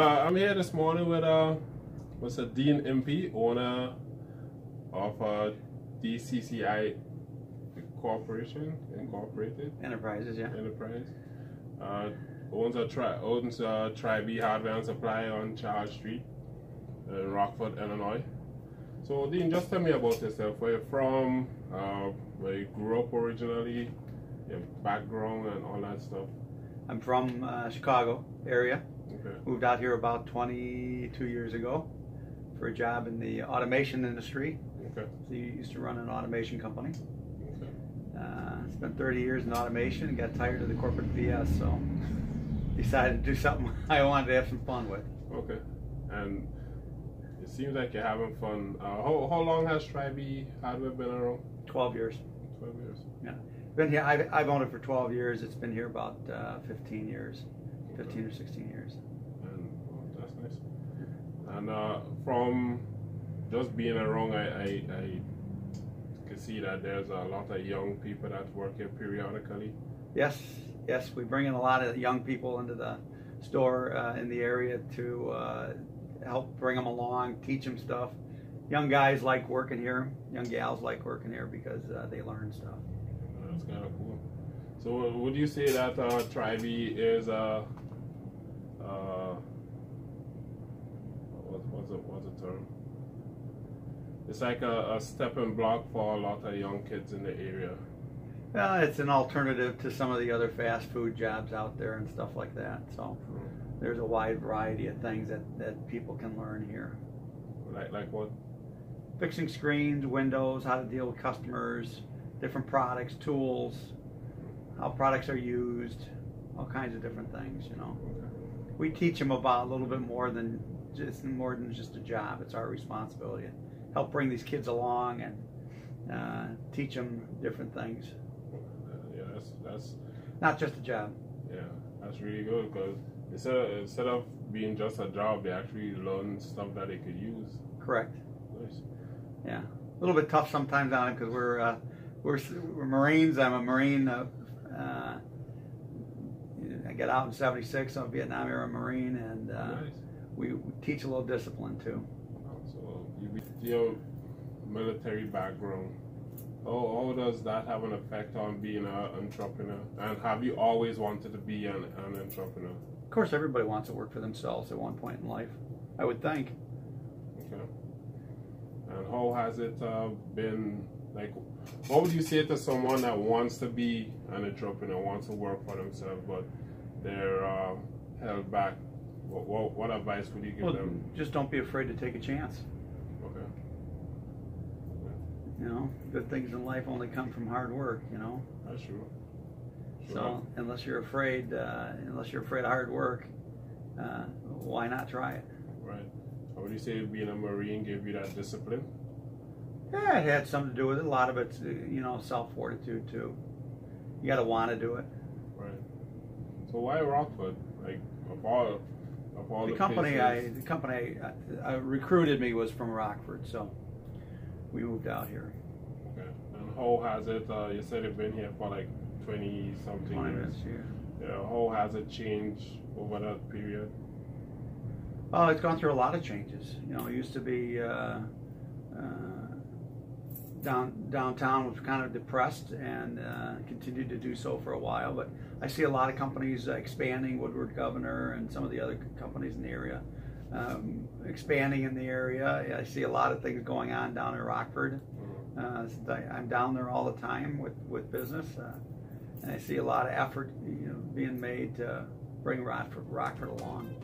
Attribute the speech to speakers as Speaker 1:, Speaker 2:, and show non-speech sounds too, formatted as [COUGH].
Speaker 1: Uh, I'm here this morning with uh, what's a Dean Impey, owner of uh, DCCI Corporation Incorporated
Speaker 2: Enterprises, yeah.
Speaker 1: Enterprise. Uh, owns a tri owns a Tri-B Hardware and Supply on Charles Street in Rockford, Illinois. So Dean, just tell me about yourself. Where you're from, uh, where you grew up originally, your background and all that stuff.
Speaker 2: I'm from uh, Chicago area.
Speaker 1: Okay.
Speaker 2: Moved out here about 22 years ago for a job in the automation industry.
Speaker 1: Okay.
Speaker 2: So you used to run an automation company.
Speaker 1: Okay.
Speaker 2: Uh, spent 30 years in automation and got tired of the corporate BS, so [LAUGHS] decided to do something [LAUGHS] I wanted to have some fun with.
Speaker 1: Okay. And it seems like you're having fun. Uh, how, how long has Tri-B Hardware been around?
Speaker 2: 12 years.
Speaker 1: 12 years. Yeah.
Speaker 2: Been here. I've, I've owned it for 12 years. It's been here about uh, 15 years, 15 or 16 years.
Speaker 1: And well, that's nice. And uh, from just being around, I, I, I can see that there's a lot of young people that work here periodically.
Speaker 2: Yes, yes, we bring in a lot of young people into the store uh, in the area to uh, help bring them along, teach them stuff. Young guys like working here. Young gals like working here because uh, they learn stuff.
Speaker 1: That's kind of cool. So, would you say that uh, Tri-B is a uh, what's a what's a term? It's like a, a stepping block for a lot of young kids in the area.
Speaker 2: Well, it's an alternative to some of the other fast food jobs out there and stuff like that. So hmm. there's a wide variety of things that, that people can learn here.
Speaker 1: Like like what?
Speaker 2: Fixing screens, windows, how to deal with customers, different products, tools, how products are used, all kinds of different things, you know. We teach them about a little bit more than just more than just a job. It's our responsibility to help bring these kids along and uh, teach them different things.
Speaker 1: Yeah, that's that's
Speaker 2: Not just a job.
Speaker 1: yeah, that's really good because instead of, instead of being just a job, they actually learn stuff that they could use.
Speaker 2: Correct.
Speaker 1: Nice.
Speaker 2: Yeah, a little bit tough sometimes on them because we're, uh, we're we're Marines. I'm a Marine. Uh, uh, I got out in '76. I'm a Vietnam era Marine, and uh,
Speaker 1: nice.
Speaker 2: Teach a little discipline too.
Speaker 1: So you your military background. How, how does that have an effect on being an entrepreneur? And have you always wanted to be an, an entrepreneur?
Speaker 2: Of course, everybody wants to work for themselves at one point in life. I would think.
Speaker 1: Okay. And how has it uh, been? Like, what would you say to someone that wants to be an entrepreneur, wants to work for themselves, but they're uh, held back? What, what, what advice would you give
Speaker 2: Well,
Speaker 1: them?
Speaker 2: just don't be afraid to take a chance.
Speaker 1: Okay.
Speaker 2: You know, good things in life only come from hard work. You know,
Speaker 1: That's true. Sure.
Speaker 2: so unless you're afraid, uh, unless you're afraid of hard work, uh, why not try it?
Speaker 1: Right. How would you say being a Marine gave you that discipline?
Speaker 2: Yeah, it had something to do with it. A lot of it's, uh, you know, self fortitude too. You got to want to do it.
Speaker 1: Right. So why Rockford? Like of all of all
Speaker 2: The
Speaker 1: the,
Speaker 2: company I, the company I, I recruited me was from Rockford, so we moved out here.
Speaker 1: Okay. And how has it? Uh, you said you've been here for like twenty something years. Yeah. How has it changed over that period?
Speaker 2: Oh, it's gone through a lot of changes. You know, it used to be uh, uh, down downtown was kind of depressed and uh, continued to do so for a while. But I see a lot of companies uh, expanding. Woodward Governor and some of the other companies in the area um, expanding in the area. I see a lot of things going on down in Rockford. Uh, I, I'm down there all the time with with business, uh, and I see a lot of effort you know being made to bring Rockford, Rockford along.